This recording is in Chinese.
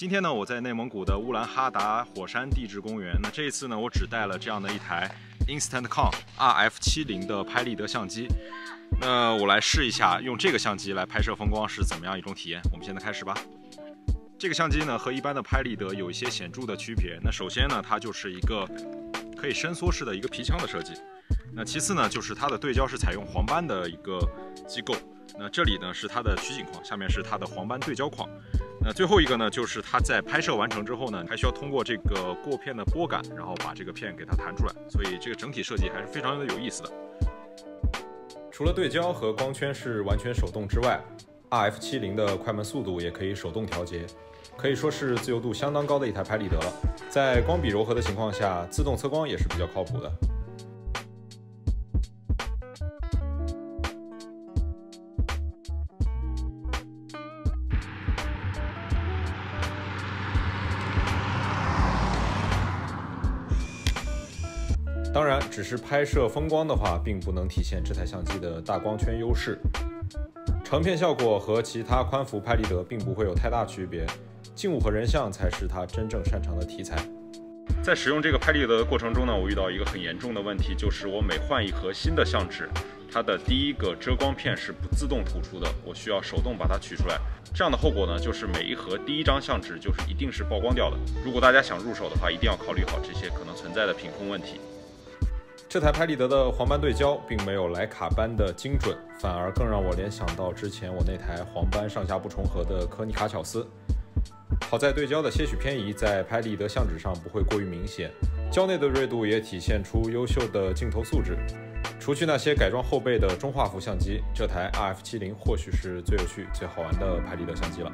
今天呢，我在内蒙古的乌兰哈达火山地质公园。那这一次呢，我只带了这样的一台 Instantcon RF70 的拍立得相机。那我来试一下用这个相机来拍摄风光是怎么样一种体验。我们现在开始吧。这个相机呢和一般的拍立得有一些显著的区别。那首先呢，它就是一个可以伸缩式的一个皮腔的设计。那其次呢，就是它的对焦是采用黄斑的一个机构。那这里呢是它的取景框，下面是它的黄斑对焦框。那最后一个呢，就是它在拍摄完成之后呢，还需要通过这个过片的拨杆，然后把这个片给它弹出来。所以这个整体设计还是非常的有意思的。除了对焦和光圈是完全手动之外，RF70 的快门速度也可以手动调节，可以说是自由度相当高的一台拍立得了。在光比柔和的情况下，自动测光也是比较靠谱的。当然，只是拍摄风光的话，并不能体现这台相机的大光圈优势。成片效果和其他宽幅拍立得并不会有太大区别，静物和人像才是它真正擅长的题材。在使用这个拍立得的过程中呢，我遇到一个很严重的问题，就是我每换一盒新的相纸，它的第一个遮光片是不自动吐出的，我需要手动把它取出来。这样的后果呢，就是每一盒第一张相纸就是一定是曝光掉的。如果大家想入手的话，一定要考虑好这些可能存在的品控问题。这台拍立得的黄斑对焦并没有徕卡般的精准，反而更让我联想到之前我那台黄斑上下不重合的柯尼卡巧思。好在对焦的些许偏移在拍立得相纸上不会过于明显，焦内的锐度也体现出优秀的镜头素质。除去那些改装后背的中画幅相机，这台 RF70 或许是最有趣、最好玩的拍立得相机了。